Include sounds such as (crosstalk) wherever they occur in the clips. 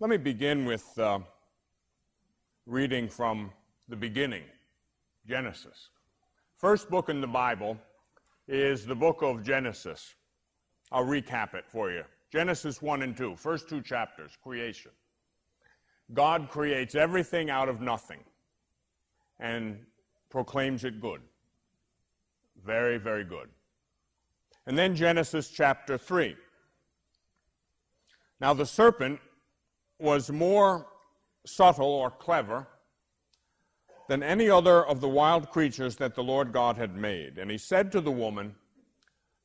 Let me begin with uh, reading from the beginning, Genesis. First book in the Bible is the book of Genesis. I'll recap it for you. Genesis 1 and 2, first two chapters, creation. God creates everything out of nothing and proclaims it good. Very, very good. And then Genesis chapter 3. Now the serpent was more subtle or clever than any other of the wild creatures that the Lord God had made. And he said to the woman,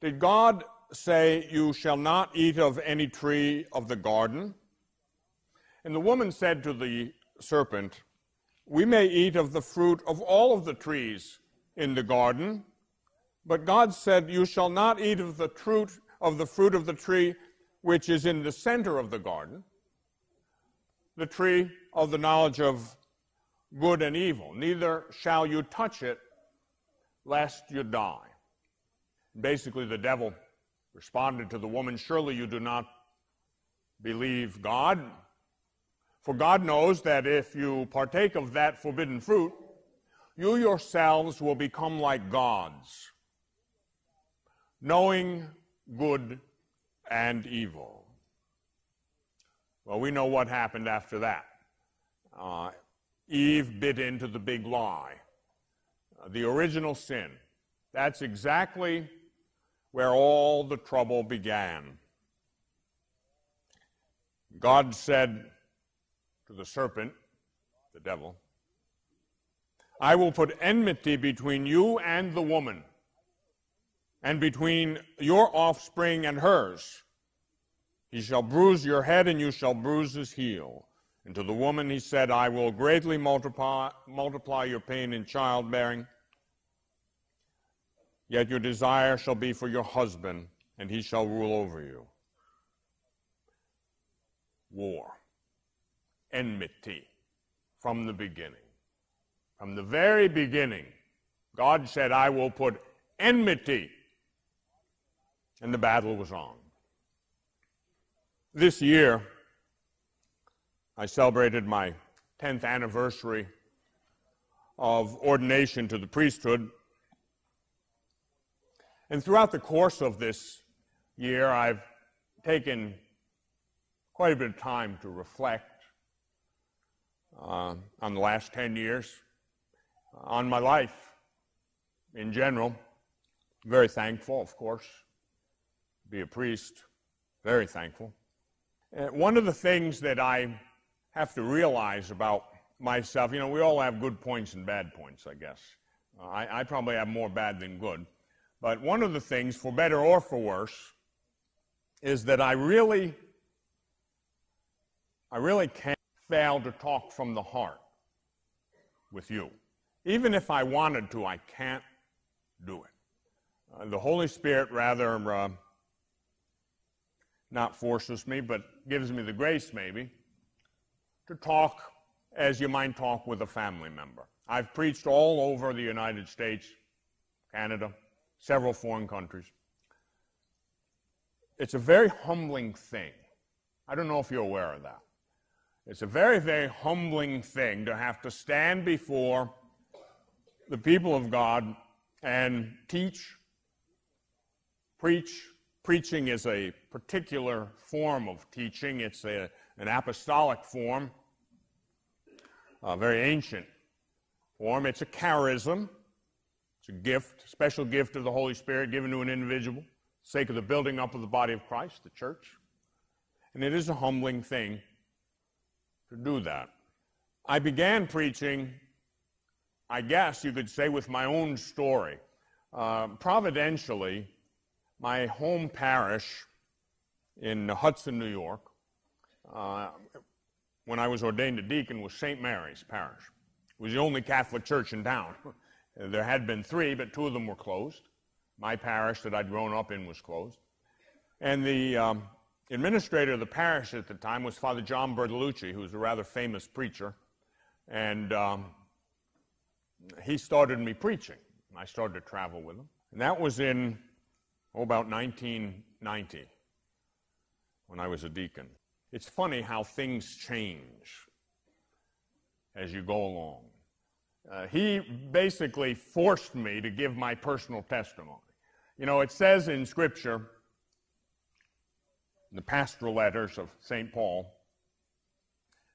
Did God say, You shall not eat of any tree of the garden? And the woman said to the serpent, We may eat of the fruit of all of the trees in the garden, but God said, You shall not eat of the fruit of the fruit of the tree which is in the center of the garden, the tree of the knowledge of good and evil. Neither shall you touch it, lest you die. Basically, the devil responded to the woman, Surely you do not believe God, for God knows that if you partake of that forbidden fruit, you yourselves will become like gods, knowing good and evil. Well, we know what happened after that. Uh, Eve bit into the big lie, uh, the original sin. That's exactly where all the trouble began. God said to the serpent, the devil, I will put enmity between you and the woman, and between your offspring and hers. He shall bruise your head, and you shall bruise his heel. And to the woman he said, I will greatly multiply, multiply your pain in childbearing. Yet your desire shall be for your husband, and he shall rule over you. War, enmity from the beginning. From the very beginning, God said, I will put enmity. And the battle was on. This year, I celebrated my 10th anniversary of ordination to the priesthood. And throughout the course of this year, I've taken quite a bit of time to reflect uh, on the last 10 years, on my life in general. Very thankful, of course, to be a priest. Very thankful. And one of the things that I have to realize about myself, you know, we all have good points and bad points, I guess. Uh, I, I probably have more bad than good. But one of the things, for better or for worse, is that I really, I really can't fail to talk from the heart with you. Even if I wanted to, I can't do it. Uh, the Holy Spirit rather uh, not forces me, but gives me the grace maybe to talk as you might talk with a family member. I've preached all over the United States, Canada, several foreign countries. It's a very humbling thing. I don't know if you're aware of that. It's a very, very humbling thing to have to stand before the people of God and teach, preach. Preaching is a particular form of teaching. It's a an apostolic form, a very ancient form. It's a charism, it's a gift, special gift of the Holy Spirit given to an individual, for the sake of the building up of the body of Christ, the church. And it is a humbling thing to do that. I began preaching, I guess you could say, with my own story. Uh, providentially, my home parish in Hudson, New York, uh, when I was ordained a deacon was St. Mary's Parish. It was the only Catholic church in town. (laughs) there had been three, but two of them were closed. My parish that I'd grown up in was closed. And the um, administrator of the parish at the time was Father John Bertolucci, who was a rather famous preacher. And um, he started me preaching. I started to travel with him. And that was in, oh, about 1990 when I was a deacon. it's funny how things change as you go along. Uh, he basically forced me to give my personal testimony. You know, it says in Scripture, in the pastoral letters of St. Paul,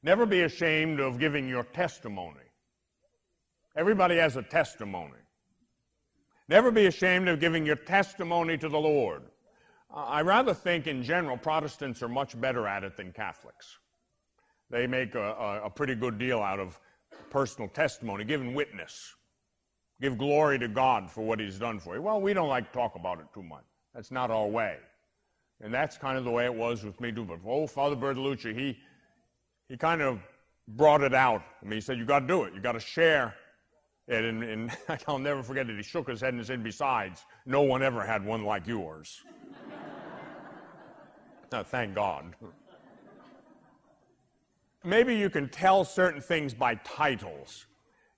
never be ashamed of giving your testimony. Everybody has a testimony. Never be ashamed of giving your testimony to the Lord. I rather think, in general, Protestants are much better at it than Catholics. They make a, a, a pretty good deal out of personal testimony, giving witness. Give glory to God for what He's done for you. Well, we don't like to talk about it too much. That's not our way. And that's kind of the way it was with me too. But oh, Father Bertolucci, he he kind of brought it out. I mean, he said, You got to do it. You got to share it. And, and (laughs) I'll never forget it. He shook his head and said, Besides, no one ever had one like yours. (laughs) now, thank God. Maybe you can tell certain things by titles.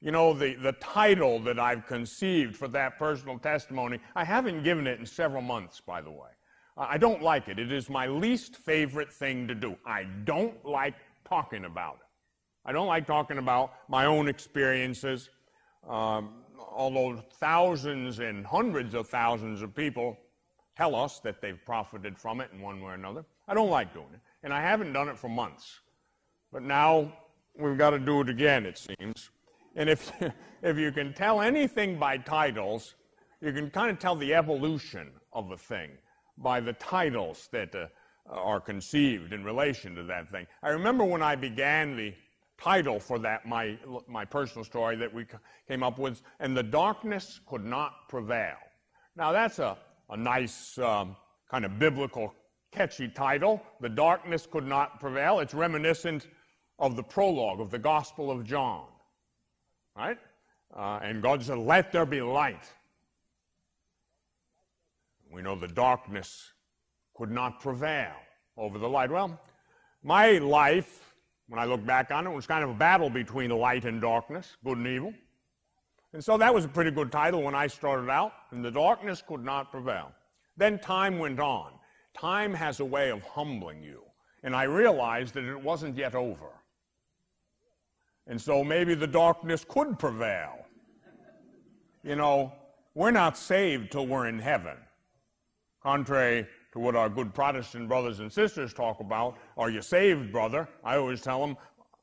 You know, the, the title that I've conceived for that personal testimony, I haven't given it in several months, by the way. I don't like it. It is my least favorite thing to do. I don't like talking about it. I don't like talking about my own experiences, um, although thousands and hundreds of thousands of people tell us that they've profited from it in one way or another. I don't like doing it, and I haven't done it for months. But now we've got to do it again, it seems. And if, (laughs) if you can tell anything by titles, you can kind of tell the evolution of a thing by the titles that uh, are conceived in relation to that thing. I remember when I began the title for that, my, my personal story that we came up with, and the darkness could not prevail. Now, that's a, a nice um, kind of biblical, catchy title. The darkness could not prevail. It's reminiscent of the prologue of the Gospel of John, right? Uh, and God said, Let there be light. We know the darkness could not prevail over the light. Well, my life, when I look back on it, it was kind of a battle between light and darkness, good and evil. And so that was a pretty good title when I started out, and the darkness could not prevail. Then time went on. Time has a way of humbling you. And I realized that it wasn't yet over. And so maybe the darkness could prevail. You know, we're not saved till we're in heaven. Contrary to what our good Protestant brothers and sisters talk about, are you saved, brother? I always tell them,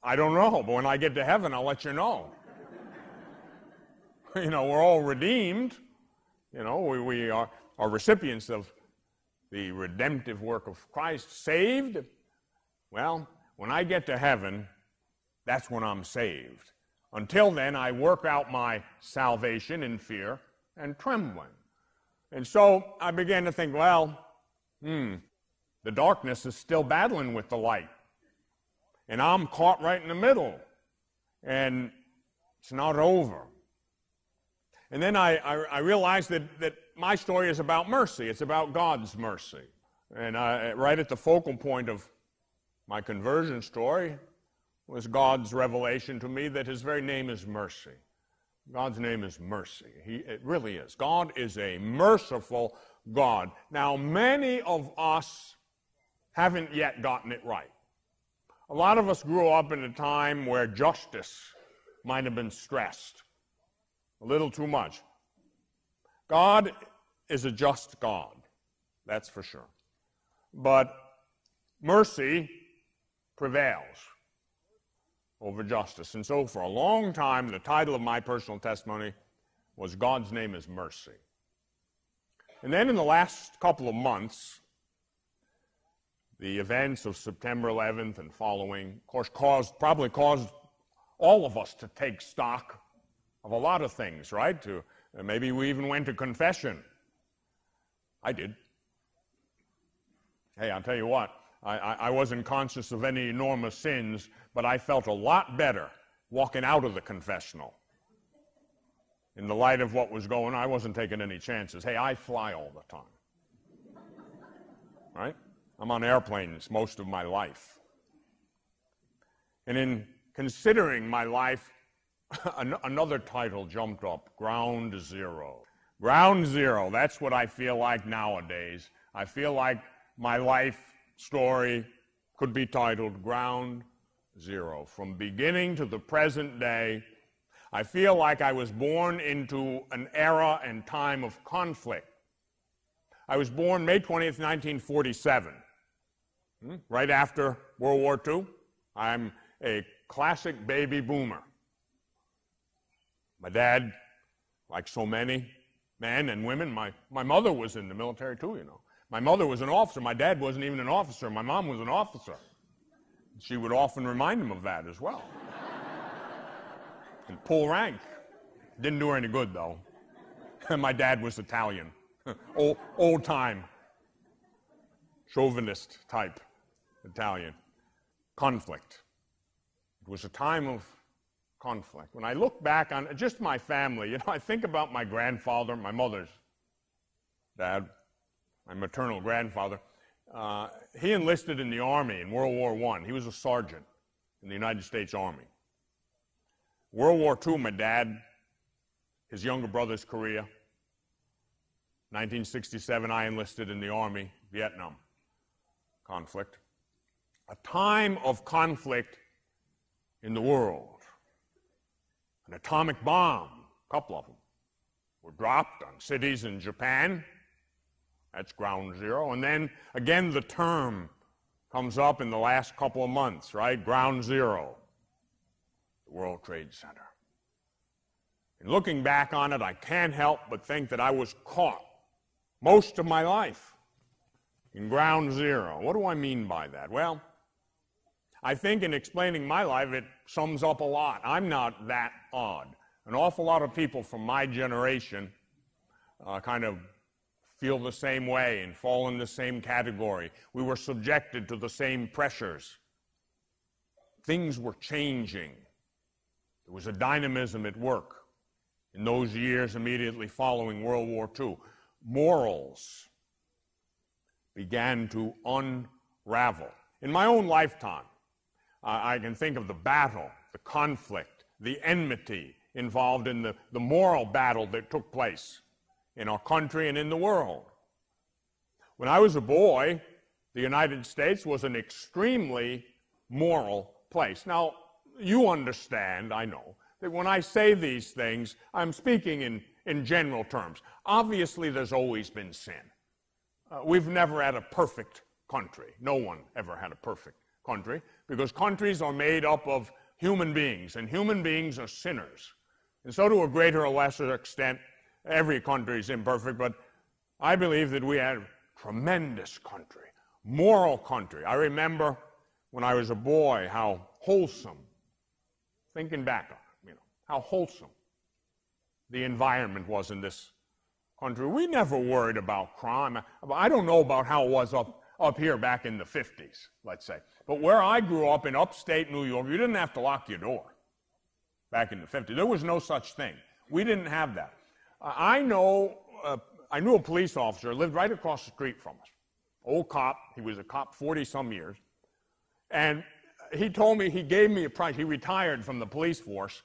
I don't know, but when I get to heaven, I'll let you know. (laughs) you know, we're all redeemed. You know, we, we are, are recipients of the redemptive work of Christ, saved. Well, when I get to heaven, that's when I'm saved. Until then, I work out my salvation in fear and trembling. And so I began to think, well, hmm, the darkness is still battling with the light. And I'm caught right in the middle. And it's not over. And then I, I, I realized that, that my story is about mercy. It's about God's mercy. And I, right at the focal point of my conversion story was God's revelation to me that his very name is mercy. God's name is mercy. He, it really is. God is a merciful God. Now, many of us haven't yet gotten it right. A lot of us grew up in a time where justice might have been stressed a little too much. God is a just God, that's for sure. But mercy prevails over justice. And so, for a long time, the title of my personal testimony was God's Name is Mercy. And then in the last couple of months, the events of September 11th and following, of course, caused, probably caused all of us to take stock of a lot of things, right? To, maybe we even went to confession. I did. Hey, I'll tell you what, I, I, I wasn't conscious of any enormous sins, but I felt a lot better walking out of the confessional. In the light of what was going on, I wasn't taking any chances. Hey, I fly all the time. Right? I'm on airplanes most of my life. And in considering my life, (laughs) another title jumped up Ground Zero. Ground Zero, that's what I feel like nowadays. I feel like my life story could be titled Ground Zero. From beginning to the present day, I feel like I was born into an era and time of conflict. I was born May 20th, 1947, hmm, right after World War II. I'm a classic baby boomer. My dad, like so many men and women, my, my mother was in the military too, you know. My mother was an officer. My dad wasn't even an officer. My mom was an officer. She would often remind him of that as well. And pull rank. Didn't do her any good, though. (laughs) my dad was Italian, (laughs) old, old time, chauvinist type Italian. Conflict. It was a time of conflict. When I look back on just my family, you know, I think about my grandfather, my mother's dad, my maternal grandfather. Uh, he enlisted in the Army in World War I. He was a sergeant in the United States Army. World War II, my dad, his younger brother's Korea. 1967, I enlisted in the Army, Vietnam conflict. A time of conflict in the world. An atomic bomb, a couple of them, were dropped on cities in Japan. That's ground zero. And then again, the term comes up in the last couple of months, right? Ground zero, World Trade Center. And looking back on it, I can't help but think that I was caught most of my life in ground zero. What do I mean by that? Well, I think in explaining my life, it sums up a lot. I'm not that odd. An awful lot of people from my generation uh, kind of feel the same way and fall in the same category. We were subjected to the same pressures. Things were changing. There was a dynamism at work in those years immediately following World War II. Morals began to unravel. In my own lifetime, I can think of the battle, the conflict, the enmity involved in the, the moral battle that took place in our country and in the world. When I was a boy, the United States was an extremely moral place. Now, you understand, I know, that when I say these things, I'm speaking in, in general terms. Obviously, there's always been sin. Uh, we've never had a perfect country. No one ever had a perfect country because countries are made up of human beings, and human beings are sinners. And so, to a greater or lesser extent, every country is imperfect, but I believe that we had a tremendous country, moral country. I remember when I was a boy how wholesome, thinking back on it, you know, how wholesome the environment was in this country. We never worried about crime. I don't know about how it was up, up here back in the 50s, let's say. But where I grew up in upstate New York, you didn't have to lock your door back in the 50s. There was no such thing. We didn't have that. I know, uh, I knew a police officer lived right across the street from us. Old cop, he was a cop 40 some years. And he told me, he gave me a price. He retired from the police force,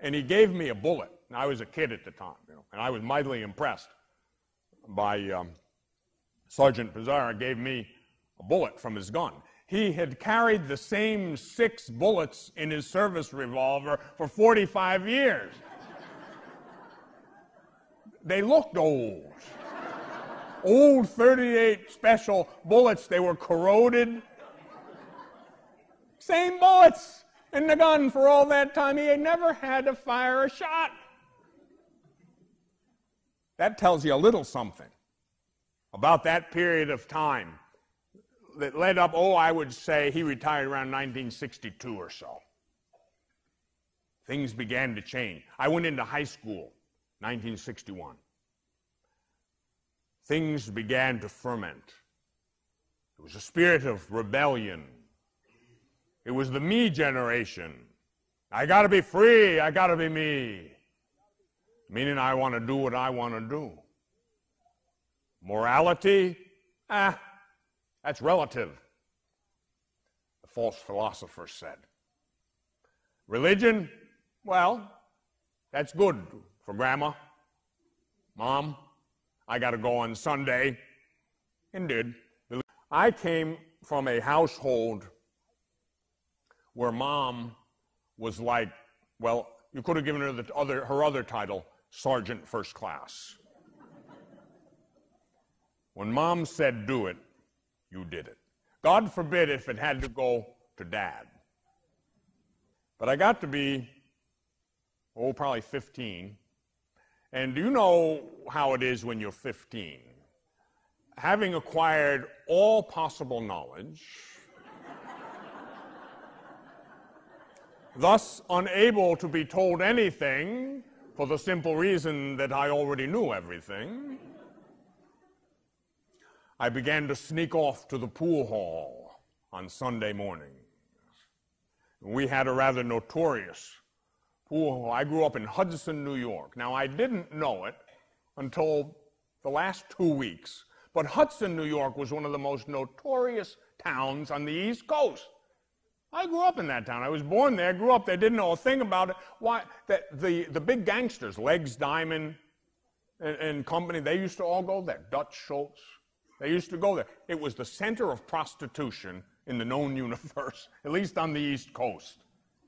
and he gave me a bullet. And I was a kid at the time, you know, and I was mightily impressed by um, Sergeant Pizarro gave me a bullet from his gun. He had carried the same six bullets in his service revolver for 45 years. they looked old. Old 38 special bullets, they were corroded. Same bullets in the gun for all that time. He had never had to fire a shot. That tells you a little something about that period of time that led up, oh, I would say he retired around 1962 or so. Things began to change. I went into high school, 1961. Things began to ferment. It was a spirit of rebellion. It was the me generation. I got to be free. I got to be me. Meaning I want to do what I want to do. Morality, ah, that's relative, the false philosopher said. Religion, well, that's good for grandma, mom. I got to go on Sunday, and did. I came from a household where mom was like, well, you could have given her the other, her other title, Sergeant First Class. when mom said do it, you did it. God forbid if it had to go to dad. But I got to be, oh, probably 15. And do you know how it is when you're 15? Having acquired all possible knowledge, thus unable to be told anything for the simple reason that I already knew everything, I began to sneak off to the pool hall on Sunday mornings. We had a rather notorious pool hall. I grew up in Hudson, New York. Now, I didn't know it until the last two weeks, but Hudson, New York was one of the most notorious towns on the East Coast. I grew up in that town. I was born there, grew up there, didn't know a thing about it. Why? That the, the big gangsters, Legs Diamond and, and company, they used to all go there. Dutch Schultz, they used to go there. It was the center of prostitution in the known (laughs) universe, at least on the East Coast.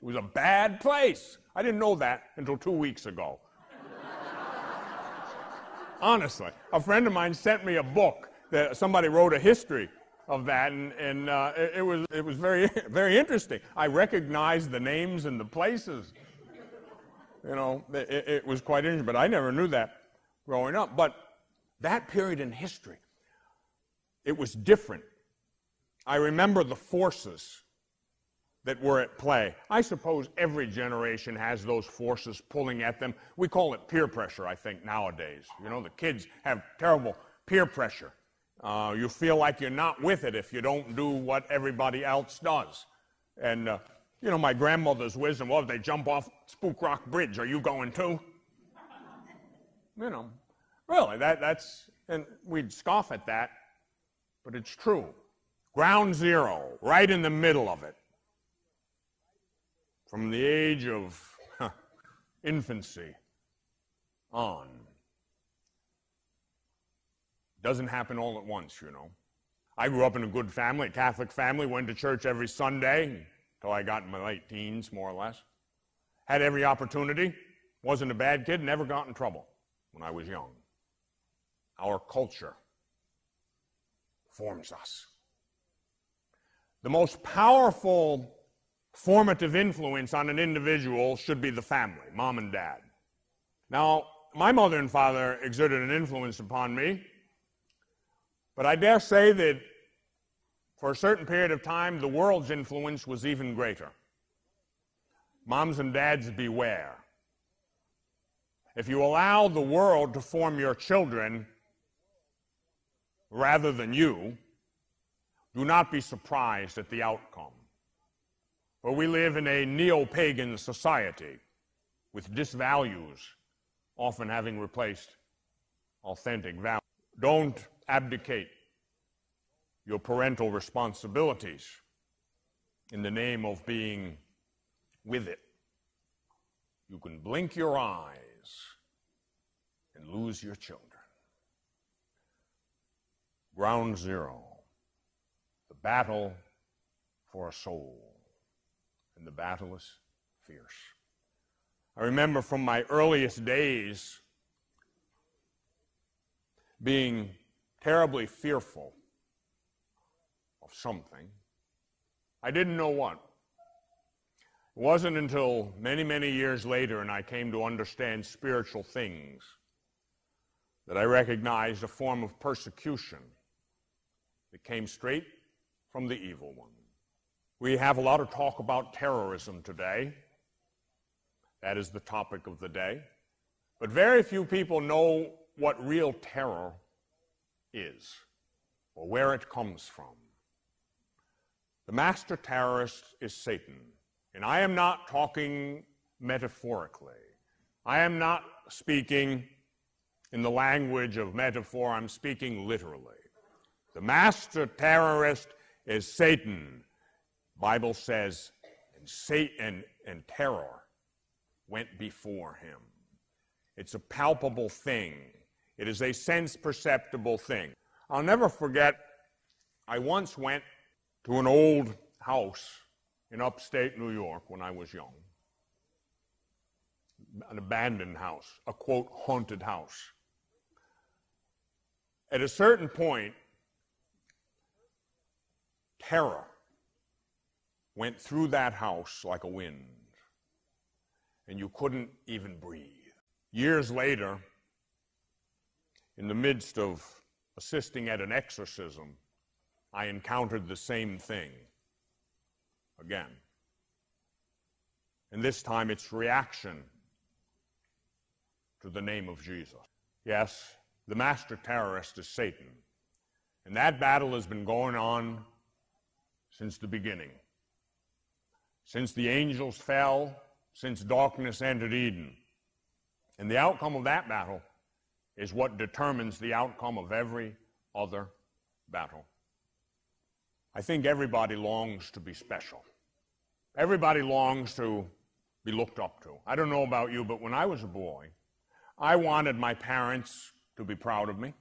It was a bad place. I didn't know that until two weeks ago. (laughs) Honestly, a friend of mine sent me a book that somebody wrote a history of that, and, and uh, it, it, was, it was very, (laughs) very interesting. I recognized the names and the places. You know, it, it was quite interesting, but I never knew that growing up. But that period in history, it was different. I remember the forces that were at play. I suppose every generation has those forces pulling at them. We call it peer pressure, I think, nowadays. You know, the kids have terrible peer pressure. Uh, you feel like you're not with it if you don't do what everybody else does. And, uh, you know, my grandmother's wisdom was they jump off Spook Rock Bridge. Are you going too? You know, really, that, that's, and we'd scoff at that but it's true. Ground zero, right in the middle of it. From the age of infancy on. Doesn't happen all at once, you know. I grew up in a good family, a Catholic family, went to church every Sunday until I got in my late teens, more or less. Had every opportunity, wasn't a bad kid, never got in trouble when I was young. Our culture forms us. The most powerful formative influence on an individual should be the family, mom and dad. Now, my mother and father exerted an influence upon me, but I dare say that for a certain period of time, the world's influence was even greater. Moms and dads, beware. If you allow the world to form your children, rather than you, do not be surprised at the outcome. For we live in a neo pagan society with disvalues often having replaced authentic values. Don't abdicate your parental responsibilities in the name of being with it. You can blink your eyes and lose your children. Ground zero. The battle for a soul. And the battle is fierce. I remember from my earliest days being terribly fearful of something. I didn't know what. It wasn't until many, many years later and I came to understand spiritual things that I recognized a form of persecution that came straight from the evil one. We have a lot of talk about terrorism today. That is the topic of the day. But very few people know what real terror is or where it comes from. The master terrorist is Satan. And I am not talking metaphorically. I am not speaking in the language of metaphor, I'm speaking literally. The master terrorist is Satan. Bible says, and Satan and terror went before him. It's a palpable thing. It is a sense perceptible thing. I'll never forget, I once went to an old house in upstate New York when I was young. An abandoned house, a quote, haunted house. At a certain point, terror went through that house like a wind, and you couldn't even breathe. Years later, in the midst of assisting at an exorcism, I encountered the same thing again. And this time it's reaction to the name of Jesus. Yes, the master terrorist is Satan. And that battle has been going on since the beginning. Since the angels fell, since darkness entered Eden. And the outcome of that battle is what determines the outcome of every other battle. I think everybody longs to be special. Everybody longs to be looked up to. I don't know about you, but when I was a boy, I wanted my parents to be proud of me.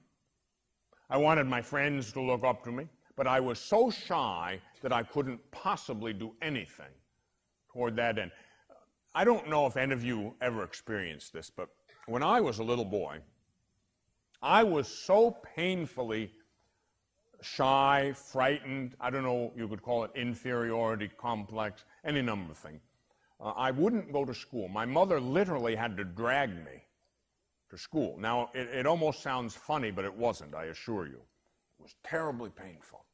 I wanted my friends to look up to me, but I was so shy that I couldn't possibly do anything toward that end. I don't know if any of you ever experienced this, but when I was a little boy, I was so painfully shy, frightened, I don't know, you could call it inferiority complex, any number of things. Uh, I wouldn't go to school. My mother literally had to drag me to school. Now, it, it almost sounds funny, but it wasn't, I assure you. It was terribly painful.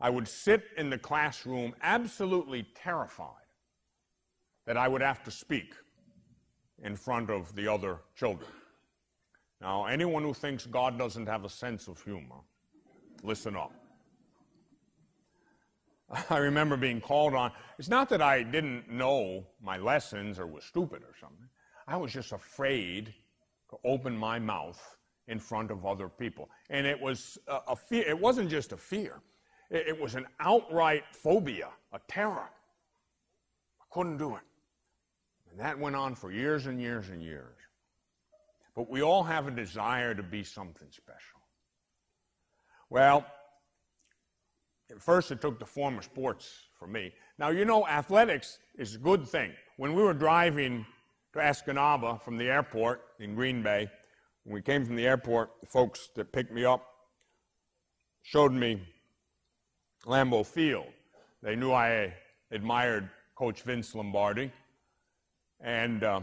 I would sit in the classroom absolutely terrified that I would have to speak in front of the other children. Now, anyone who thinks God doesn't have a sense of humor, listen up. (laughs) I remember being called on. It's not that I didn't know my lessons or was stupid or something. I was just afraid to open my mouth in front of other people. And it was a, a fear. It wasn't just a fear. It, it was an outright phobia, a terror. I couldn't do it. And that went on for years and years and years. But we all have a desire to be something special. Well, at first it took the form of sports for me. Now, you know, athletics is a good thing. When we were driving to Escanaba from the airport in Green Bay, when we came from the airport, the folks that picked me up showed me Lambeau Field. They knew I admired Coach Vince Lombardi and uh,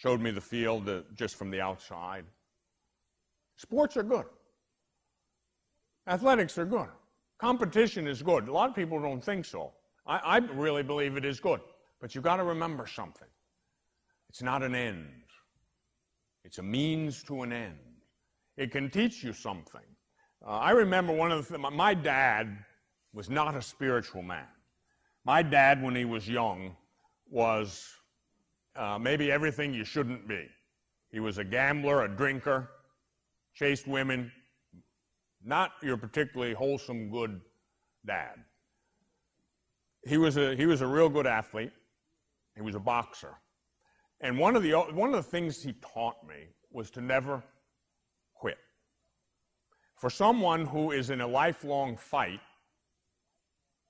showed me the field uh, just from the outside. Sports are good. Athletics are good. Competition is good. A lot of people don't think so. I, I really believe it is good. But you've got to remember something it's not an end, it's a means to an end. It can teach you something. Uh, I remember one of the my dad was not a spiritual man. My dad, when he was young, was uh, maybe everything you shouldn't be. He was a gambler, a drinker, chased women, not your particularly wholesome, good dad. He was a, he was a real good athlete. He was a boxer. And one of, the, one of the things he taught me was to never quit. For someone who is in a lifelong fight,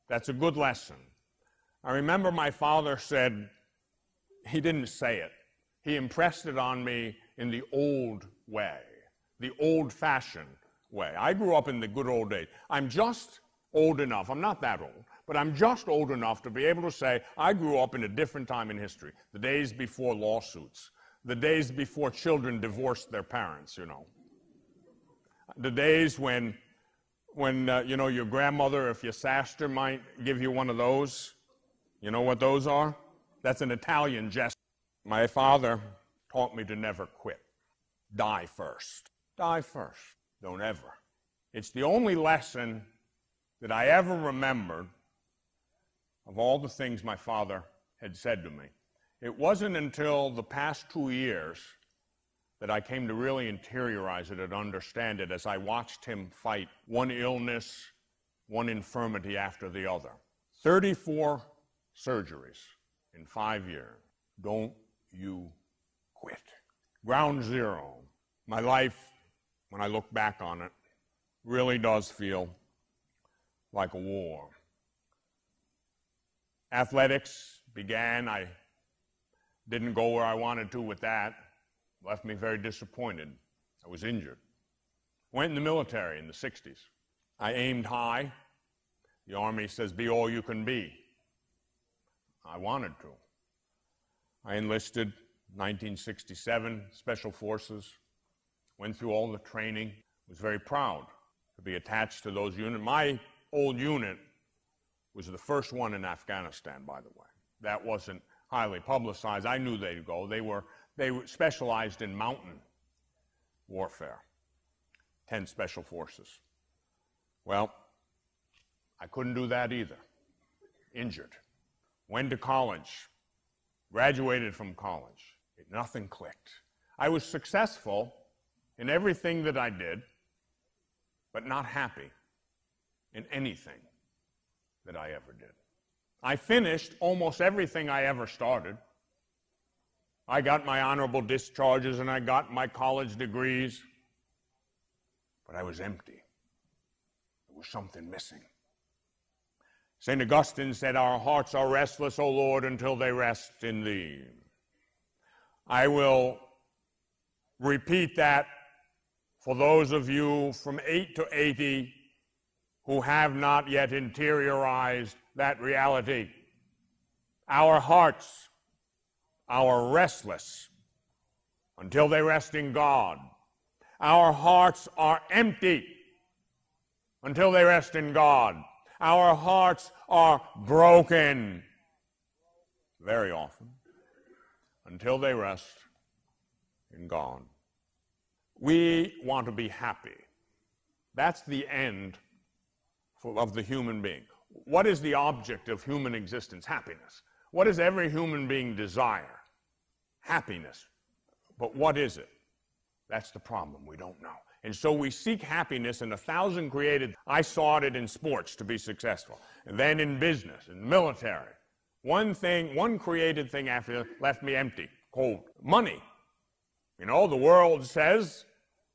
that's a good lesson. I remember my father said, he didn't say it. He impressed it on me in the old way, the old fashioned way. I grew up in the good old days. I'm just old enough, I'm not that old, but I'm just old enough to be able to say I grew up in a different time in history, the days before lawsuits, the days before children divorced their parents, you know. The days when, when uh, you know, your grandmother, if you sassed her, might give you one of those. You know what those are? That's an Italian gesture. My father taught me to never quit. Die first. Die first. Don't ever. It's the only lesson that I ever remembered of all the things my father had said to me. It wasn't until the past two years that I came to really interiorize it and understand it as I watched him fight one illness, one infirmity after the other. 34 surgeries in five years. Don't you quit. Ground zero. My life, when I look back on it, really does feel like a war. Athletics began. I didn't go where I wanted to with that. Left me very disappointed. I was injured. Went in the military in the 60s. I aimed high. The Army says, be all you can be. I wanted to. I enlisted 1967, Special Forces, went through all the training, was very proud to be attached to those units. My old unit was the first one in Afghanistan, by the way. That wasn't highly publicized. I knew they'd go. They were they specialized in mountain warfare. 10 special forces. Well, I couldn't do that either. Injured. Went to college. Graduated from college. Nothing clicked. I was successful in everything that I did, but not happy in anything that I ever did. I finished almost everything I ever started. I got my honorable discharges and I got my college degrees, but I was empty. There was something missing. St. Augustine said, Our hearts are restless, O Lord, until they rest in Thee. I will repeat that for those of you from 8 to 80 who have not yet interiorized that reality. Our hearts are restless until they rest in God. Our hearts are empty until they rest in God. Our hearts are broken very often until they rest in God. We want to be happy. That's the end of the human being. What is the object of human existence? Happiness. What does every human being desire? Happiness. But what is it? That's the problem. We don't know. And so we seek happiness in a thousand created. I sought it in sports to be successful, and then in business, and military. One thing, one created thing after left me empty, cold. Money. You know, the world says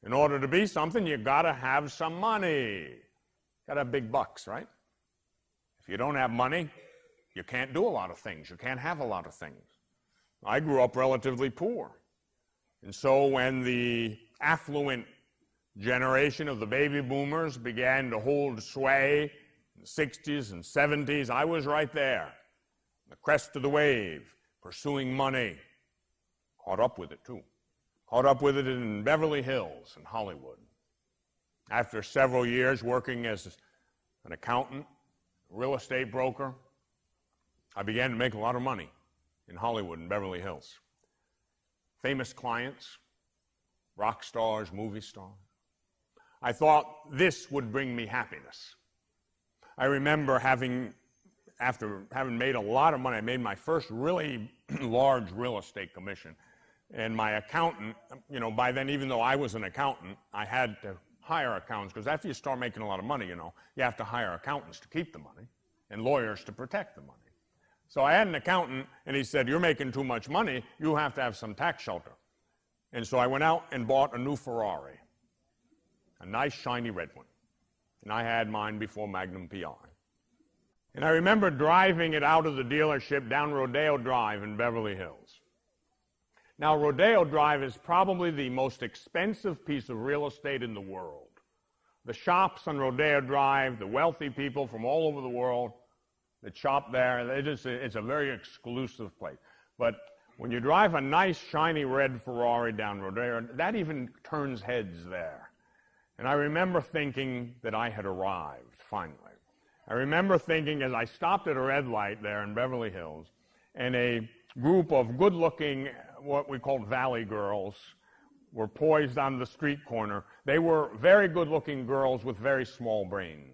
in order to be something, you got to have some money. Got to have big bucks, right? If you don't have money, you can't do a lot of things. You can't have a lot of things. I grew up relatively poor. And so when the affluent generation of the baby boomers began to hold sway in the 60s and 70s, I was right there, the crest of the wave, pursuing money. Caught up with it, too. Caught up with it in Beverly Hills and Hollywood. After several years working as an accountant, real estate broker, I began to make a lot of money in Hollywood and Beverly Hills. Famous clients, rock stars, movie stars. I thought this would bring me happiness. I remember having, after having made a lot of money, I made my first really (clears throat) large real estate commission. And my accountant, you know, by then, even though I was an accountant, I had to hire accountants because after you start making a lot of money, you know, you have to hire accountants to keep the money and lawyers to protect the money. So I had an accountant, and he said, You're making too much money. You have to have some tax shelter. And so I went out and bought a new Ferrari, a nice, shiny red one. And I had mine before Magnum PI. And I remember driving it out of the dealership down Rodeo Drive in Beverly Hills. Now, Rodeo Drive is probably the most expensive piece of real estate in the world. The shops on Rodeo Drive, the wealthy people from all over the world that shop there, it is a, it's a very exclusive place. But when you drive a nice, shiny red Ferrari down Rodeo, that even turns heads there. And I remember thinking that I had arrived, finally. I remember thinking as I stopped at a red light there in Beverly Hills, and a group of good looking what we called valley girls were poised on the street corner. They were very good looking girls with very small brains.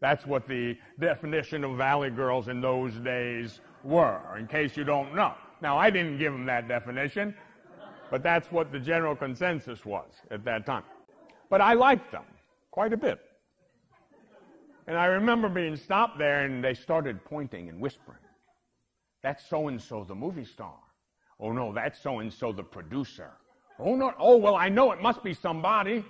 That's what the definition of valley girls in those days were, in case you don't know. Now, I didn't give them that definition, but that's what the general consensus was at that time. But I liked them quite a bit. And I remember being stopped there and they started pointing and whispering. That's so and so, the movie star. Oh no, that's so and so the producer. Oh no, oh well, I know it must be somebody.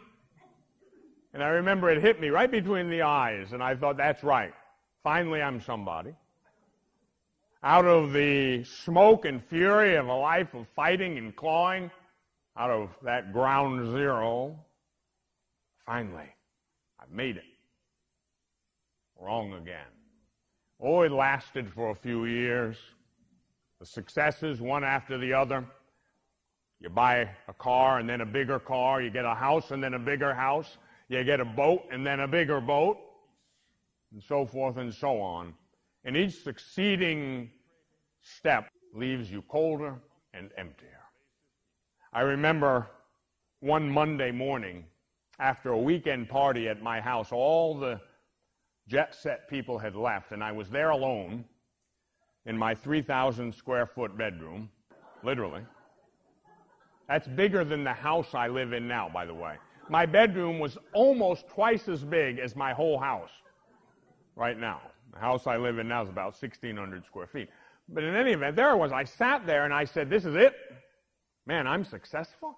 And I remember it hit me right between the eyes, and I thought, that's right. Finally, I'm somebody. out of the smoke and fury of a life of fighting and clawing, out of that ground zero, finally, I've made it. Wrong again. Oh, it lasted for a few years. The successes, one after the other. You buy a car and then a bigger car. You get a house and then a bigger house. You get a boat and then a bigger boat. And so forth and so on. And each succeeding step leaves you colder and emptier. I remember one Monday morning after a weekend party at my house, all the jet set people had left, and I was there alone in my 3,000 square foot bedroom, literally. That's bigger than the house I live in now, by the way. My bedroom was almost twice as big as my whole house right now. The house I live in now is about 1,600 square feet. But in any event, there I was. I sat there and I said, This is it. Man, I'm successful.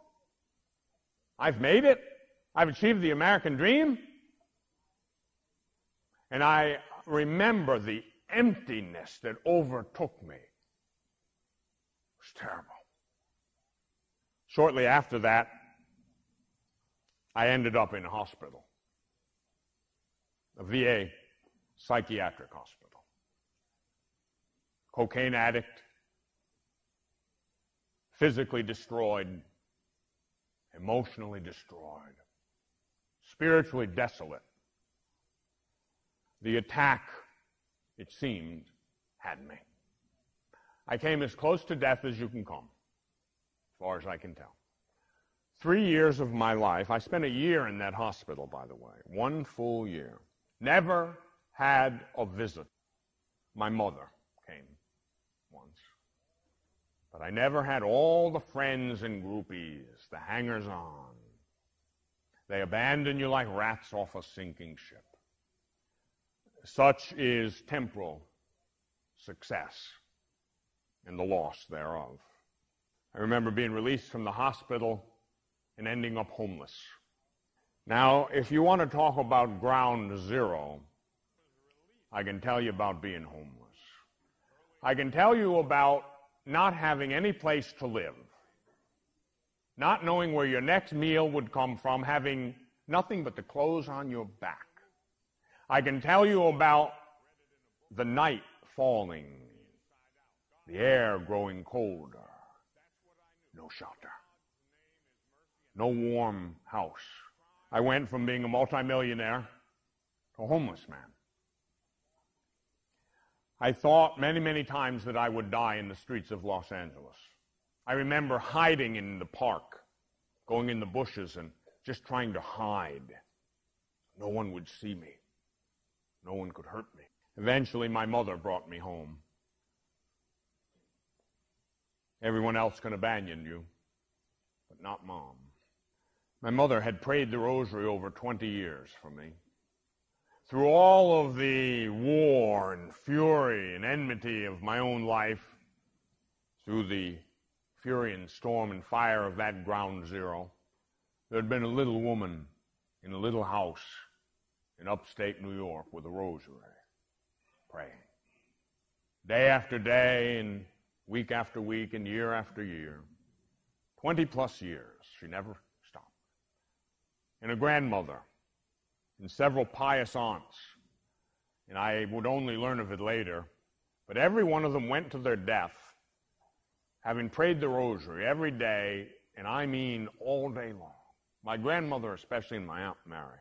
I've made it. I've achieved the American dream. And I remember the emptiness that overtook me. It was terrible. Shortly after that, I ended up in a hospital, a VA psychiatric hospital. Cocaine addict, physically destroyed, emotionally destroyed, spiritually desolate. The attack, it seemed, had me. I came as close to death as you can come, as far as I can tell. Three years of my life, I spent a year in that hospital, by the way, one full year. Never had a visit. My mother came once. But I never had all the friends and groupies, the hangers on. They abandon you like rats off a sinking ship. Such is temporal success and the loss thereof. I remember being released from the hospital and ending up homeless. Now, if you want to talk about ground zero, I can tell you about being homeless. I can tell you about not having any place to live, not knowing where your next meal would come from, having nothing but the clothes on your back. I can tell you about the night falling, the air growing colder, no shelter, no warm house. I went from being a multimillionaire to a homeless man. I thought many, many times that I would die in the streets of Los Angeles. I remember hiding in the park, going in the bushes and just trying to hide. No one would see me. No one could hurt me. Eventually, my mother brought me home. Everyone else can abandon you, but not mom. My mother had prayed the rosary over 20 years for me through all of the war and fury and enmity of my own life, through the fury and storm and fire of that ground zero, there had been a little woman in a little house in upstate New York with a rosary, praying. Day after day and week after week and year after year. 20 plus years. She never stopped. And a grandmother and several pious aunts. And I would only learn of it later. But every one of them went to their death having prayed the rosary every day, and I mean all day long. My grandmother, especially, and my Aunt Mary.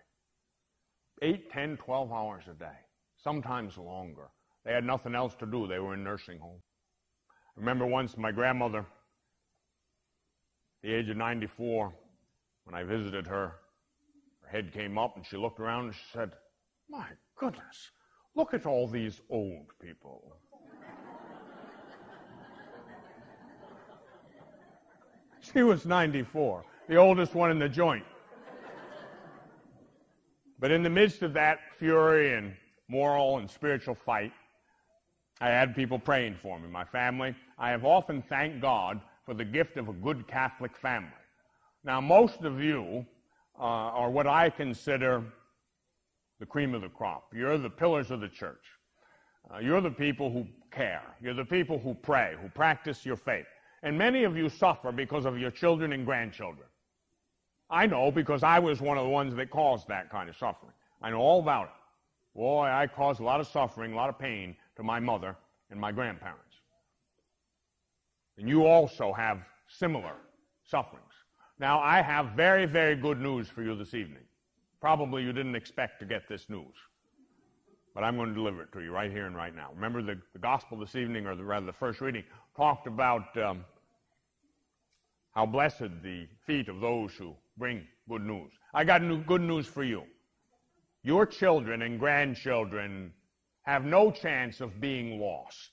Eight, ten, twelve hours a day, sometimes longer. They had nothing else to do. They were in nursing home. I remember once my grandmother, the age of 94, when I visited her, her, head came up and she looked around and she said, My goodness, look at all these old people. She was 94, the oldest one in the joint. But in the midst of that fury and moral and spiritual fight, I had people praying for me, my family. I have often thanked God for the gift of a good Catholic family. Now, most of you uh, are what I consider the cream of the crop. You're the pillars of the church. Uh, you're the people who care. You're the people who pray, who practice your faith. And many of you suffer because of your children and grandchildren. I know because I was one of the ones that caused that kind of suffering. I know all about it. Boy, I caused a lot of suffering, a lot of pain to my mother and my grandparents. And you also have similar sufferings. Now, I have very, very good news for you this evening. Probably you didn't expect to get this news, but I'm going to deliver it to you right here and right now. Remember, the, the gospel this evening, or the, rather the first reading, talked about um, how blessed the feet of those who bring good news. I got new, good news for you. Your children and grandchildren have no chance of being lost.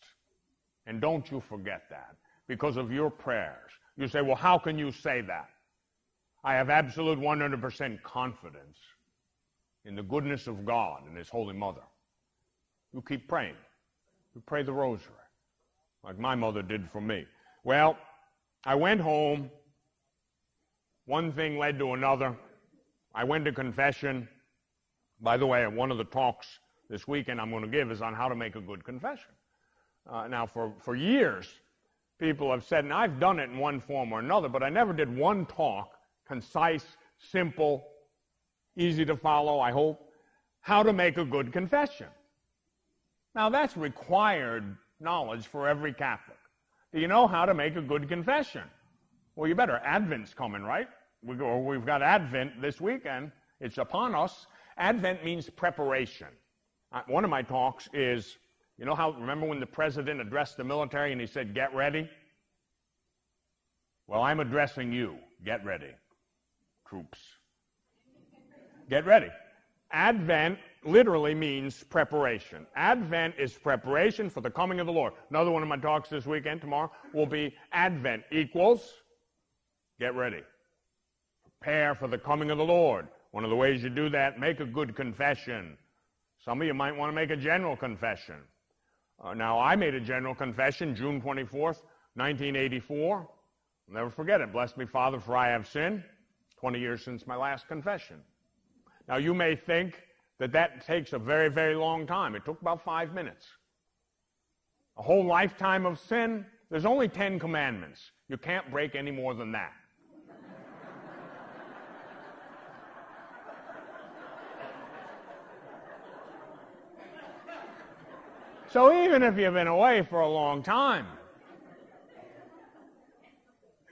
And don't you forget that because of your prayers. You say, well, how can you say that? I have absolute 100% confidence in the goodness of God and His Holy Mother. You keep praying. You pray the rosary, like my mother did for me. Well, I went home. One thing led to another. I went to confession. By the way, one of the talks this weekend I'm going to give is on how to make a good confession. Uh, now, for, for years, people have said, and I've done it in one form or another, but I never did one talk, concise, simple, easy to follow, I hope, how to make a good confession. Now, that's required knowledge for every Catholic. Do you know how to make a good confession? Well, you better. Advent's coming, right? We go, we've got Advent this weekend. It's upon us. Advent means preparation. Uh, one of my talks is, you know how, remember when the president addressed the military and he said, get ready? Well, I'm addressing you. Get ready, troops. Get ready. Advent literally means preparation. Advent is preparation for the coming of the Lord. Another one of my talks this weekend, tomorrow, will be Advent equals get ready. Prepare for the coming of the Lord. One of the ways you do that, make a good confession. Some of you might want to make a general confession. Uh, now, I made a general confession June 24th, 1984. I'll never forget it. Bless me, Father, for I have sinned. 20 years since my last confession. Now, you may think that that takes a very, very long time. It took about five minutes. A whole lifetime of sin, there's only 10 commandments. You can't break any more than that. (laughs) So even if you've been away for a long time,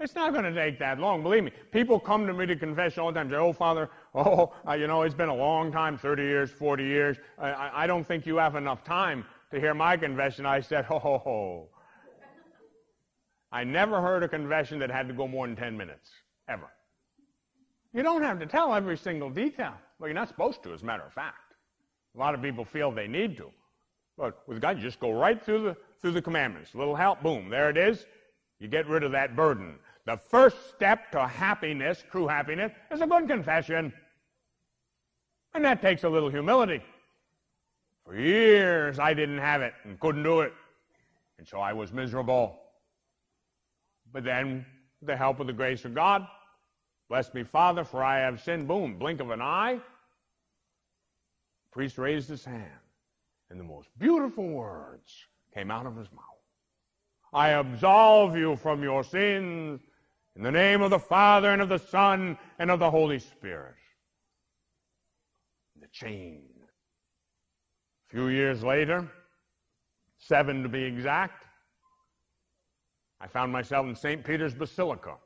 it's not going to take that long. Believe me. People come to me to confession all the time. Say, oh, Father, (laughs) oh, uh, you know, it's been a long time 30 years, 40 years. I, I don't think you have enough time to hear my confession. I said, ho, (laughs) ho, ho. I never heard a confession that had to go more than 10 minutes, ever. You don't have to tell every single detail. Well, you're not supposed to, as a matter of fact. A lot of people feel they need to. But with God, you just go right through the, through the commandments. A little help, boom, there it is. You get rid of that burden. The first step to happiness, true happiness, is a good confession. And that takes a little humility. For years, I didn't have it and couldn't do it. And so I was miserable. But then, with the help of the grace of God, bless me, Father, for I have sinned. Boom, blink of an eye. The priest raised his hand and the most beautiful words came out of his mouth. I absolve you from your sins in the name of the Father and of the Son and of the Holy Spirit. The chain. A few years later, seven to be exact, I found myself in St. Peter's Basilica,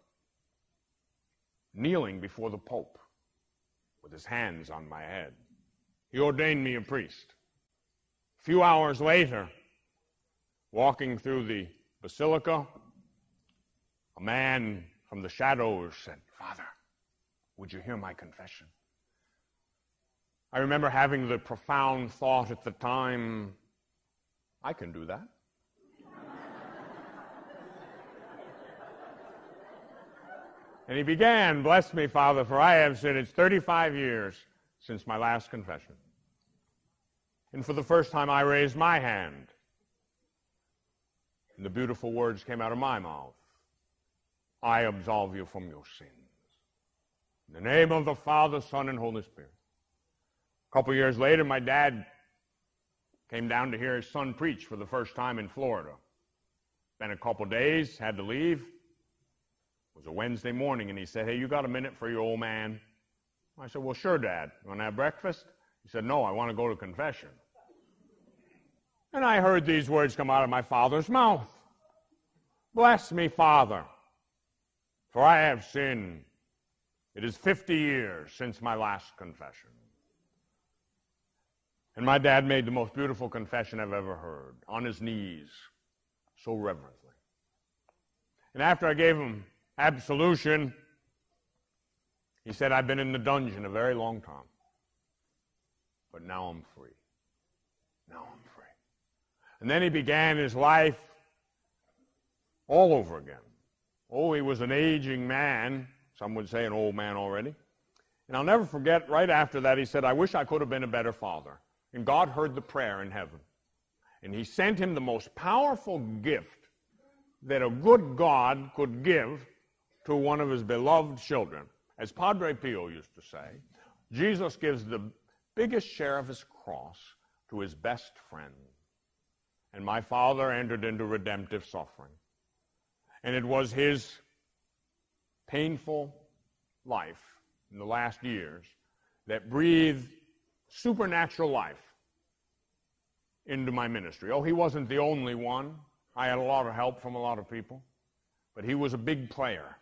kneeling before the Pope with his hands on my head. He ordained me a priest. A few hours later, walking through the basilica, a man from the shadows said, Father, would you hear my confession? I remember having the profound thought at the time, I can do that. (laughs) and he began, Bless me, Father, for I have sinned. It's 35 years since my last confession. And for the first time, I raised my hand. And the beautiful words came out of my mouth I absolve you from your sins. In the name of the Father, Son, and Holy Spirit. A couple years later, my dad Came down to hear his son preach for the first time in Florida. Spent a couple days, had to leave. It was a Wednesday morning, and he said, Hey, you got a minute for your old man? I said, Well, sure, Dad. You want to have breakfast? He said, No, I want to go to confession. And I heard these words come out of my father's mouth Bless me, Father, for I have sinned. It is 50 years since my last confession. And my dad made the most beautiful confession I've ever heard, on his knees, so reverently. And after I gave him absolution, he said, I've been in the dungeon a very long time, but now I'm free. Now I'm free. And then he began his life all over again. Oh, he was an aging man. Some would say an old man already. And I'll never forget, right after that, he said, I wish I could have been a better father. And God heard the prayer in heaven. And he sent him the most powerful gift that a good God could give to one of his beloved children. As Padre Pio used to say, Jesus gives the biggest share of his cross to his best friend. And my father entered into redemptive suffering. And it was his painful life in the last years that breathed supernatural life into my ministry. Oh, he wasn't the only one. I had a lot of help from a lot of people, but he was a big player.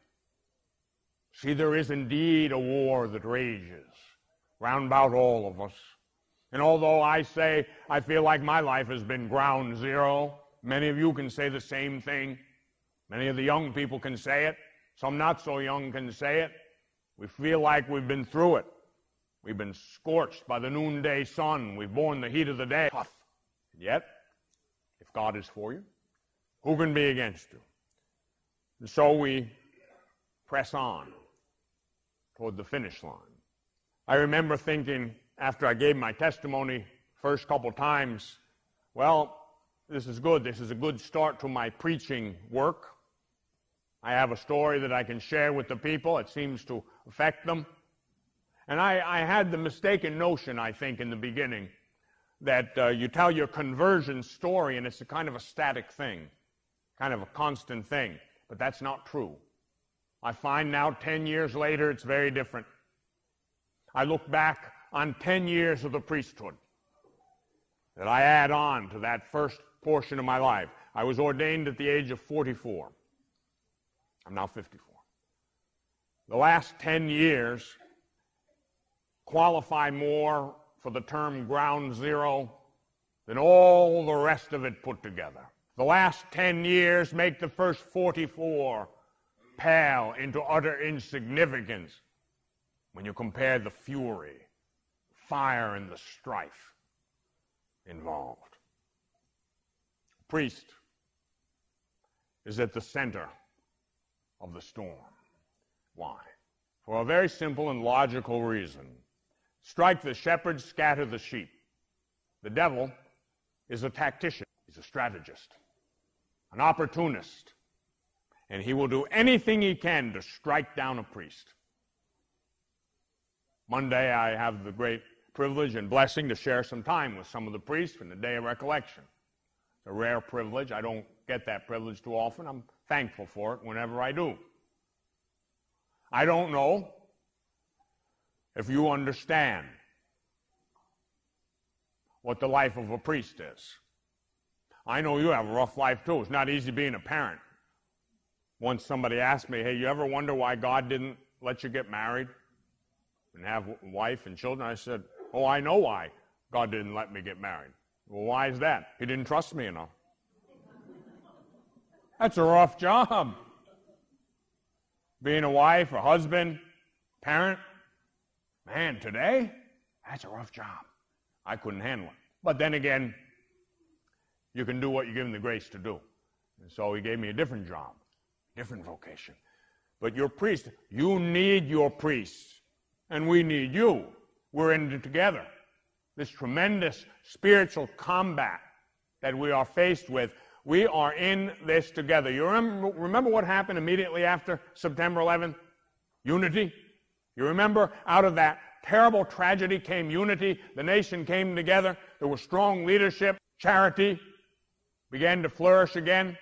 See, there is indeed a war that rages round about all of us. And although I say I feel like my life has been ground zero, many of you can say the same thing. Many of the young people can say it. Some not so young can say it. We feel like we've been through it. We've been scorched by the noonday sun. We've borne the heat of the day. Tough. Yet, if God is for you, who can be against you? And so we press on toward the finish line. I remember thinking after I gave my testimony first couple times, well, this is good. This is a good start to my preaching work. I have a story that I can share with the people. It seems to affect them. And I, I had the mistaken notion, I think, in the beginning that uh, you tell your conversion story and it's a kind of a static thing, kind of a constant thing. But that's not true. I find now 10 years later it's very different. I look back on 10 years of the priesthood that I add on to that first portion of my life. I was ordained at the age of 44. I'm now 54. The last 10 years qualify more for the term ground zero than all the rest of it put together. The last 10 years make the first 44 pale into utter insignificance when you compare the fury, fire, and the strife involved. Priest is at the center of the storm. Why? For a very simple and logical reason. Strike the shepherd, scatter the sheep. The devil is a tactician, he's a strategist, an opportunist and he will do anything he can to strike down a priest. Monday, I have the great privilege and blessing to share some time with some of the priests from the day of recollection. It's a rare privilege. I don't get that privilege too often. I'm thankful for it whenever I do. I don't know if you understand what the life of a priest is. I know you have a rough life too. It's not easy being a parent. Once somebody asked me, hey, you ever wonder why God didn't let you get married and have a wife and children? I said, oh, I know why God didn't let me get married. Well, why is that? He didn't trust me enough. That's a rough job. Being a wife, a husband, parent. Man, today, that's a rough job. I couldn't handle it. But then again, you can do what you give him the grace to do. And so he gave me a different job different vocation. But your priest, you need your priests, and we need you. We're in it together. This tremendous spiritual combat that we are faced with, we are in this together. You remember, remember what happened immediately after September 11th? Unity. You remember out of that terrible tragedy came unity. The nation came together. There was strong leadership. Charity began to flourish again.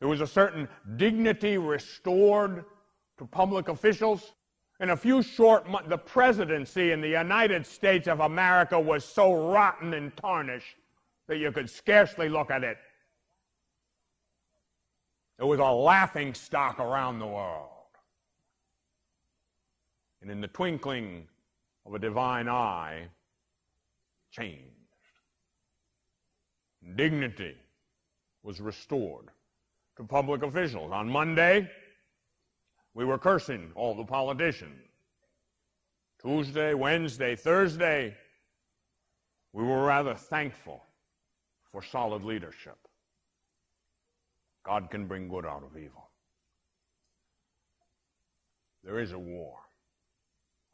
There was a certain dignity restored to public officials. In a few short months, the presidency in the United States of America was so rotten and tarnished that you could scarcely look at it. It was a laughing stock around the world. And in the twinkling of a divine eye, changed. Dignity was restored to public officials. On Monday, we were cursing all the politicians. Tuesday, Wednesday, Thursday, we were rather thankful for solid leadership. God can bring good out of evil. There is a war,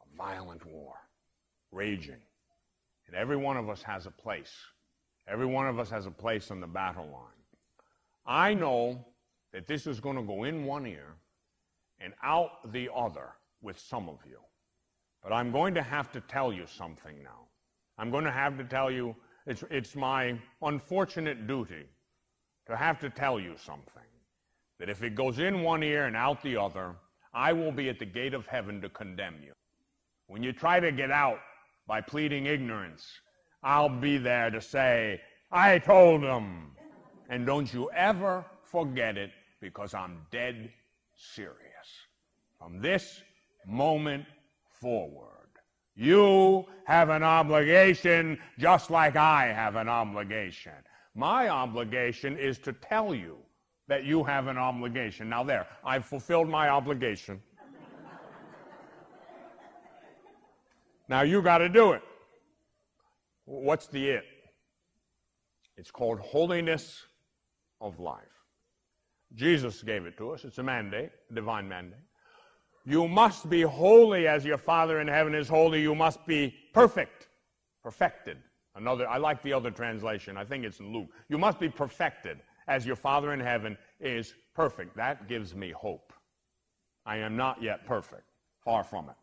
a violent war, raging. And every one of us has a place. Every one of us has a place on the battle line. I know that this is going to go in one ear and out the other with some of you. But I'm going to have to tell you something now. I'm going to have to tell you, it's, it's my unfortunate duty to have to tell you something. That if it goes in one ear and out the other, I will be at the gate of heaven to condemn you. When you try to get out by pleading ignorance, I'll be there to say, I told them. And don't you ever forget it because I'm dead serious. From this moment forward, you have an obligation just like I have an obligation. My obligation is to tell you that you have an obligation. Now, there, I've fulfilled my obligation. now, you got to do it. What's the it? It's called holiness of life. Jesus gave it to us. It's a mandate, a divine mandate. You must be holy as your Father in heaven is holy. You must be perfect, perfected. Another, I like the other translation. I think it's in Luke. You must be perfected as your Father in heaven is perfect. That gives me hope. I am not yet perfect. Far from it.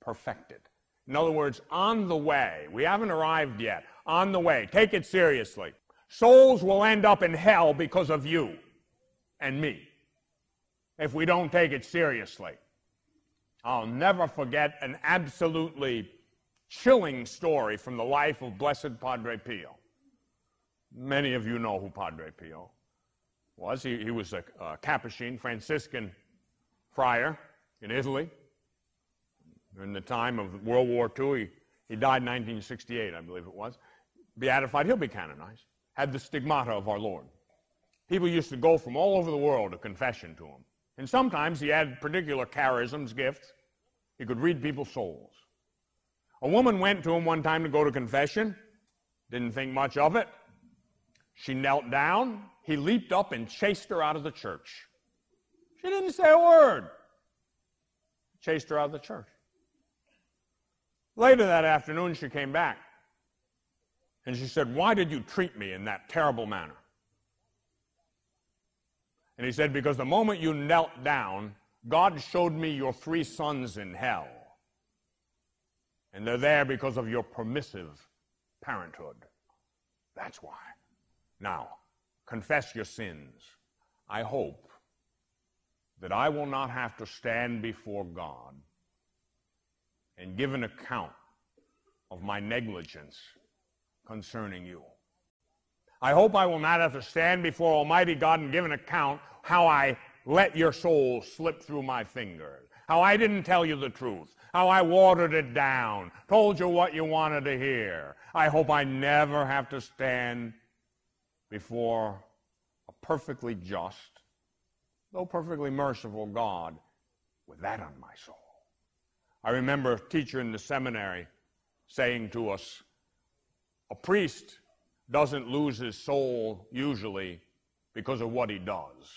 Perfected. In other words, on the way. We haven't arrived yet. On the way. Take it seriously. Souls will end up in hell because of you and me if we don't take it seriously. I'll never forget an absolutely chilling story from the life of Blessed Padre Pio. Many of you know who Padre Pio was. He, he was a, a Capuchin, Franciscan friar in Italy. In the time of World War II, he, he died in 1968, I believe it was. Beatified, he'll be canonized. Had the stigmata of our Lord. People used to go from all over the world to confession to him. And sometimes he had particular charisms, gifts. He could read people's souls. A woman went to him one time to go to confession, didn't think much of it. She knelt down. He leaped up and chased her out of the church. She didn't say a word. Chased her out of the church. Later that afternoon, she came back and she said, Why did you treat me in that terrible manner? And he said, Because the moment you knelt down, God showed me your three sons in hell. And they're there because of your permissive parenthood. That's why. Now, confess your sins. I hope that I will not have to stand before God and give an account of my negligence concerning you. I hope I will not have to stand before Almighty God and give an account how I let your soul slip through my fingers, how I didn't tell you the truth, how I watered it down, told you what you wanted to hear. I hope I never have to stand before a perfectly just, though perfectly merciful God with that on my soul. I remember a teacher in the seminary saying to us, a priest doesn't lose his soul usually because of what he does,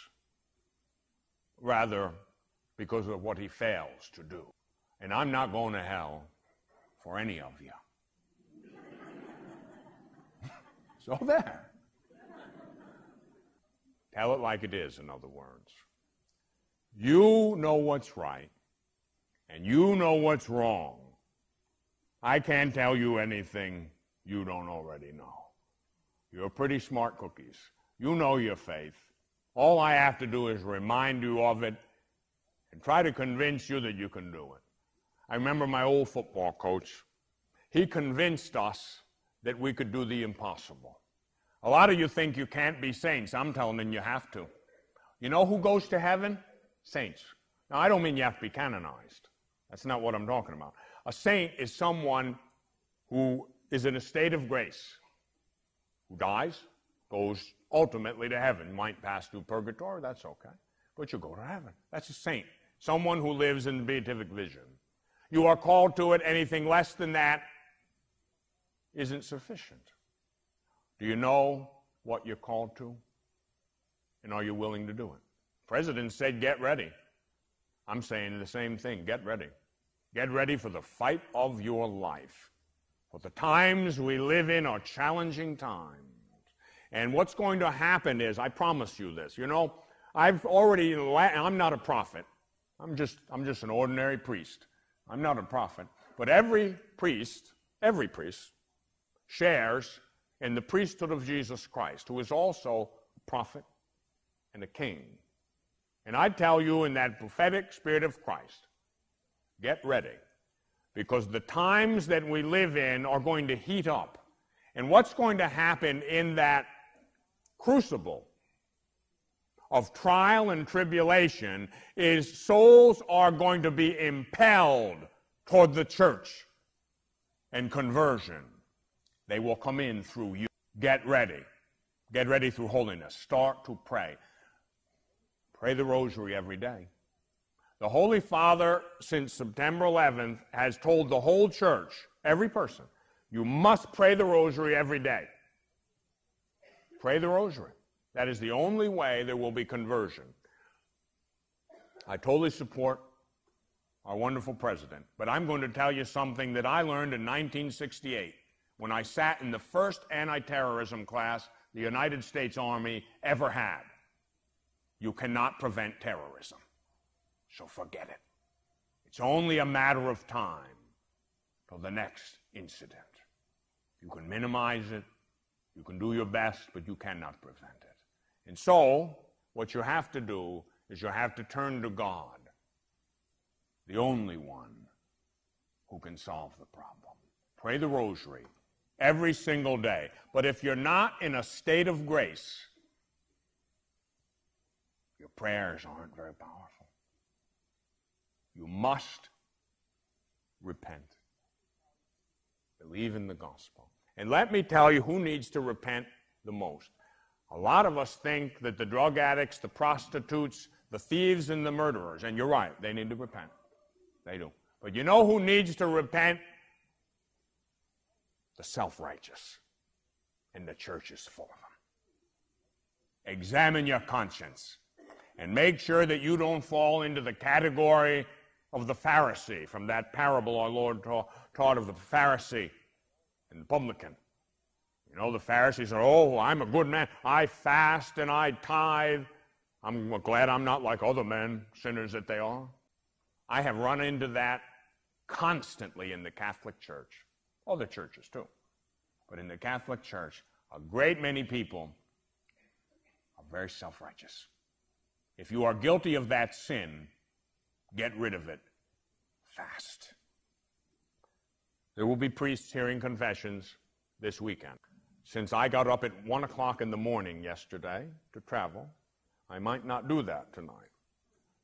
rather, because of what he fails to do. And I'm not going to hell for any of you. (laughs) so there. Tell it like it is, in other words. You know what's right, and you know what's wrong, I can't tell you anything you don't already know. You're pretty smart cookies. You know your faith. All I have to do is remind you of it and try to convince you that you can do it. I remember my old football coach. He convinced us that we could do the impossible. A lot of you think you can't be saints. I'm telling you, you have to. You know who goes to heaven? Saints. Now, I don't mean you have to be canonized. That's not what I'm talking about. A saint is someone who is in a state of grace, who dies, goes ultimately to heaven. Might pass through purgatory, that's okay. But you go to heaven. That's a saint, someone who lives in the beatific vision. You are called to it. Anything less than that isn't sufficient. Do you know what you're called to? And are you willing to do it? President said, get ready. I'm saying the same thing get ready. Get ready for the fight of your life. For the times we live in are challenging times. And what's going to happen is, I promise you this, you know, I've already, I'm not a prophet. I'm just, I'm just an ordinary priest. I'm not a prophet. But every priest, every priest, shares in the priesthood of Jesus Christ, who is also a prophet and a king. And I tell you, in that prophetic spirit of Christ, get ready, because the times that we live in are going to heat up. And what's going to happen in that crucible of trial and tribulation is souls are going to be impelled toward the church and conversion. They will come in through you. Get ready. Get ready through holiness. Start to pray. Pray the rosary every day. The Holy Father, since September 11th, has told the whole church, every person, you must pray the rosary every day. Pray the rosary. That is the only way there will be conversion. I totally support our wonderful president, but I'm going to tell you something that I learned in 1968 when I sat in the first anti terrorism class the United States Army ever had. You cannot prevent terrorism. So forget it. It's only a matter of time till the next incident. You can minimize it, you can do your best, but you cannot prevent it. And so, what you have to do is you have to turn to God, the only one who can solve the problem. Pray the rosary every single day. But if you're not in a state of grace, your prayers aren't very powerful. You must repent. Believe in the gospel. And let me tell you who needs to repent the most. A lot of us think that the drug addicts, the prostitutes, the thieves, and the murderers, and you're right, they need to repent. They do. But you know who needs to repent the self righteous. And the church is full of them. Examine your conscience and make sure that you don't fall into the category of the Pharisee from that parable our Lord ta- taught of the Pharisee and the publican. You know, the Pharisees are, oh, I'm a good man. I fast and I tithe. I'm glad I'm not like other men, sinners that they are. I have run into that constantly in the Catholic Church. Other churches too. But in the Catholic Church, a great many people are very self righteous. If you are guilty of that sin, get rid of it fast. There will be priests hearing confessions this weekend. Since I got up at 1 o'clock in the morning yesterday to travel, I might not do that tonight.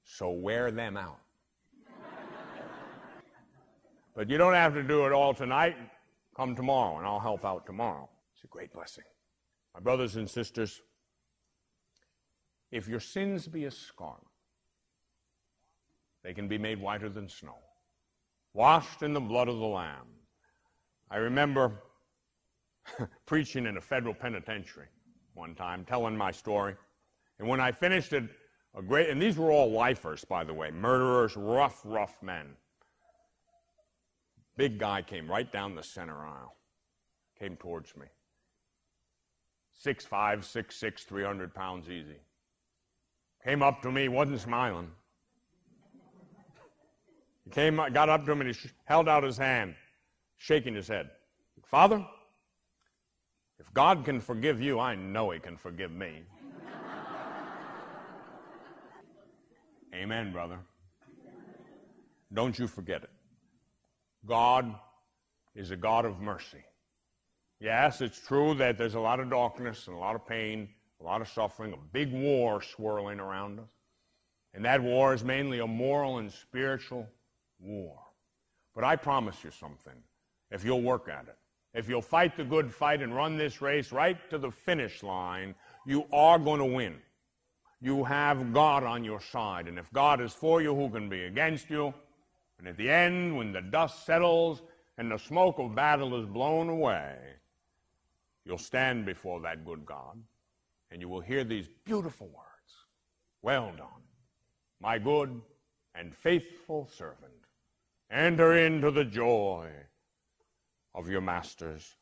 So wear them out. (laughs) but you don't have to do it all tonight. Come tomorrow, and I'll help out tomorrow. It's a great blessing. My brothers and sisters, if your sins be as scarlet, they can be made whiter than snow, washed in the blood of the Lamb. I remember (laughs) preaching in a federal penitentiary one time, telling my story. And when I finished it, a great, and these were all lifers, by the way, murderers, rough, rough men. Big guy came right down the center aisle, came towards me. Six five, six six, three hundred pounds easy. Came up to me, wasn't smiling. Came, got up to him, and he held out his hand, shaking his head. Father, if God can forgive you, I know he can forgive me. Amen, brother. Don't you forget it. God is a God of mercy. Yes, it's true that there's a lot of darkness and a lot of pain, a lot of suffering, a big war swirling around us. And that war is mainly a moral and spiritual war. But I promise you something if you'll work at it, if you'll fight the good fight and run this race right to the finish line, you are going to win. You have God on your side. And if God is for you, who can be against you? And at the end, when the dust settles and the smoke of battle is blown away, you'll stand before that good God and you will hear these beautiful words Well done, my good and faithful servant. Enter into the joy of your master's